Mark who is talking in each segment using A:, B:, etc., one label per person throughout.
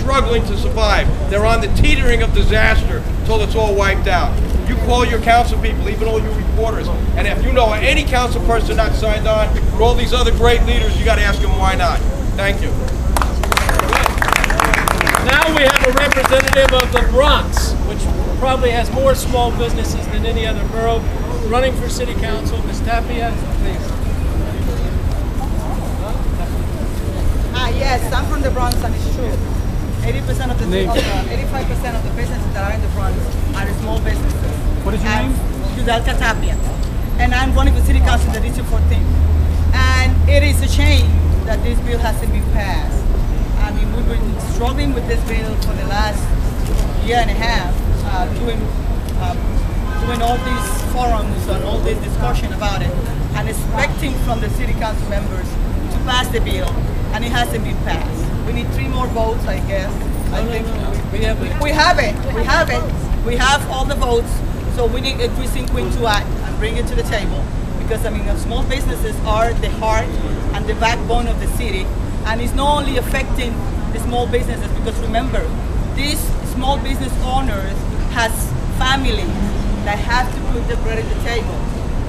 A: struggling to survive. They're on the teetering of disaster until it's all wiped out. You call your council people, even all your reporters, and if you know any council person not signed on, with all these other great leaders, you got to ask them why not. Thank you.
B: Now we have a representative of the Bronx, which probably has more small businesses than any other borough, running for city council. Ms. Tapia, please.
C: Ah, yes, I'm from the Bronx and it's true. 80% of the,
B: Name.
C: of the 85% of the businesses that are in the Bronx are small businesses.
B: What is your
C: And
B: name?
C: Yudelka Tapia. And I'm running for city council in the District 14. And it is a shame that this bill hasn't been passed. I mean, we've been struggling with this bill for the last year and a half, uh, doing um, doing all these forums and all this discussion about it, and expecting from the city council members to pass the bill, and it hasn't been passed. We need three more votes, I guess. I think
B: We have a-
C: we have it. We have it. We have all the votes. So we need a Christine Quinn to act and bring it to the table. Because I mean, uh, small businesses are the heart and the backbone of the city. And it's not only affecting the small businesses, because remember, these small business owners has families that have to put the bread at the table.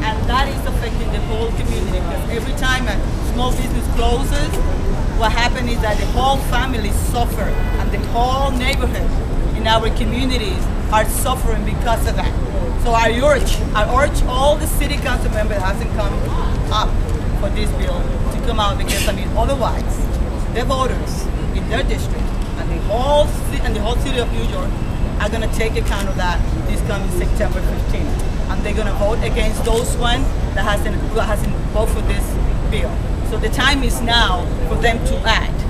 C: And that is affecting the whole community because every time a small business closes, what happened is that the whole family suffer and the whole neighborhood in our communities are suffering because of that. So I urge, I urge all the city council members that hasn't come up for this bill to come out because I mean otherwise the voters in their district and the whole and the whole city of New York are gonna take account of that this coming September 15th. And they're gonna vote against those one that hasn't that hasn't voted for this bill. So the time is now for them to act.